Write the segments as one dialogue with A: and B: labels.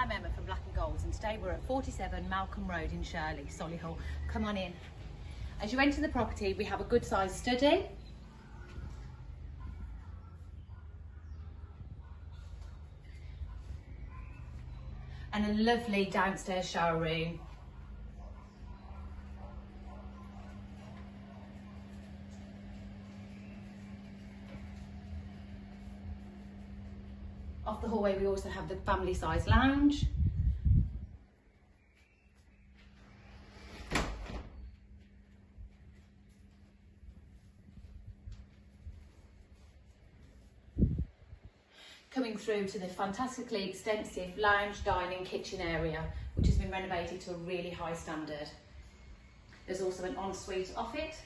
A: I'm Emma from Black and Golds and today we're at 47 Malcolm Road in Shirley, Solihull. Come on in. As you enter the property we have a good sized study. And a lovely downstairs shower room. Off the hallway we also have the family size lounge. Coming through to the fantastically extensive lounge, dining, kitchen area, which has been renovated to a really high standard. There's also an ensuite off it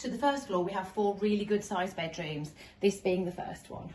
A: To the first floor, we have four really good sized bedrooms, this being the first one.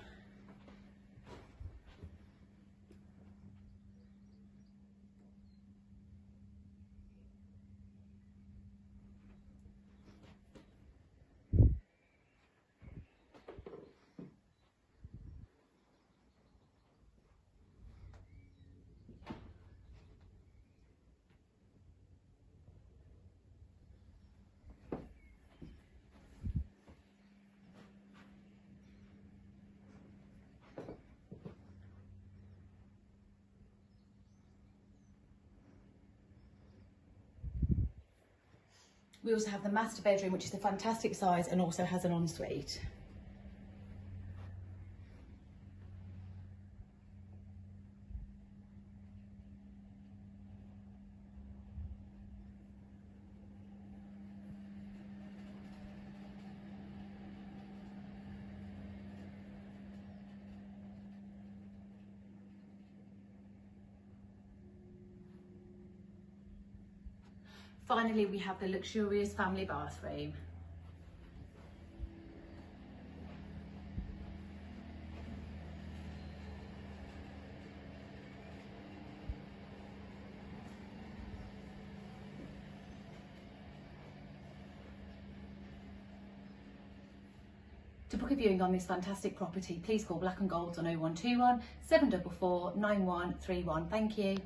A: We also have the master bedroom, which is a fantastic size and also has an ensuite. Finally, we have the luxurious family bathroom. To book a viewing on this fantastic property, please call Black and Golds on 0121 744 9131. Thank you.